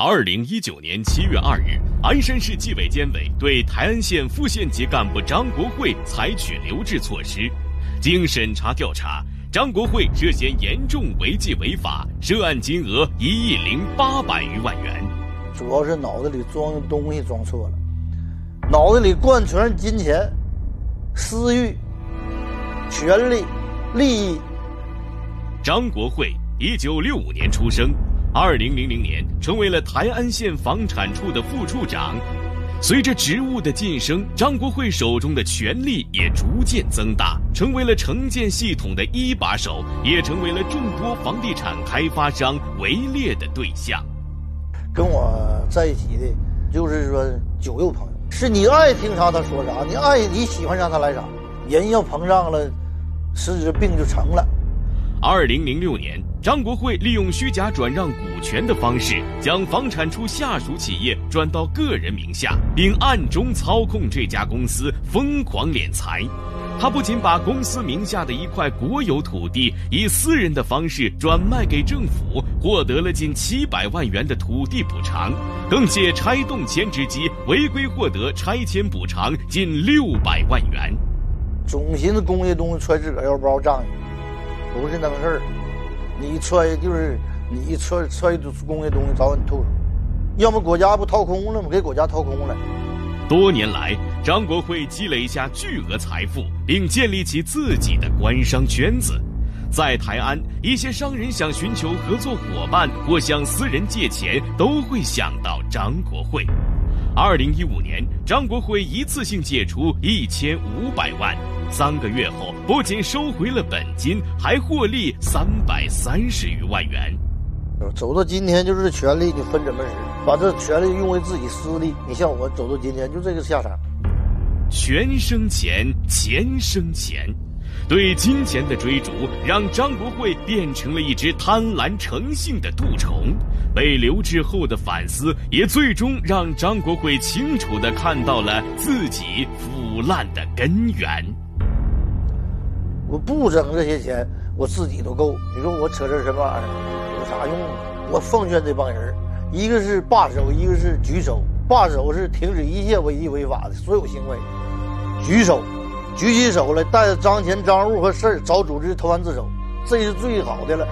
二零一九年七月二日，鞍山市纪委监委对台安县副县级干部张国会采取留置措施。经审查调查，张国会涉嫌严重违纪违法，涉案金额一亿零八百余万元。主要是脑子里装的东西装错了，脑子里灌全是金钱、私欲、权力、利益。张国会，一九六五年出生。二零零零年，成为了台安县房产处的副处长。随着职务的晋升，张国会手中的权力也逐渐增大，成为了城建系统的一把手，也成为了众多房地产开发商围猎的对象。跟我在一起的，就是说酒肉朋友，是你爱听啥他说啥，你爱你喜欢啥他来啥。人要膨胀了，实质病就成了。二零零六年。张国会利用虚假转让股权的方式，将房产处下属企业转到个人名下，并暗中操控这家公司疯狂敛财。他不仅把公司名下的一块国有土地以私人的方式转卖给政府，获得了近七百万元的土地补偿，更借拆动迁之机违规获得拆迁补偿近六百万元。总寻思工业东西揣自个腰包仗，不是那个事儿。你一揣就是你一揣揣工业东西早晚你吐出，要么国家不掏空了吗？给国家掏空了。多年来，张国会积累下巨额财富，并建立起自己的官商圈子。在台安，一些商人想寻求合作伙伴或向私人借钱，都会想到张国会。二零一五年，张国辉一次性借出一千五百万，三个月后不仅收回了本金，还获利三百三十余万元。走到今天，就是权力你分怎么使，把这权力用为自己私利。你像我走到今天，就这个下场。权生钱，钱生钱。对金钱的追逐，让张国会变成了一只贪婪成性的蠹虫。被留置后的反思，也最终让张国会清楚地看到了自己腐烂的根源。我不挣这些钱，我自己都够。你说我扯这什么玩意儿，有啥用？我奉劝这帮人，一个是罢手，一个是举手。罢手是停止一切违纪违法的所有行为，举手。举起手来，带着赃钱、赃物和事儿，找组织投案自首，这是最好的了。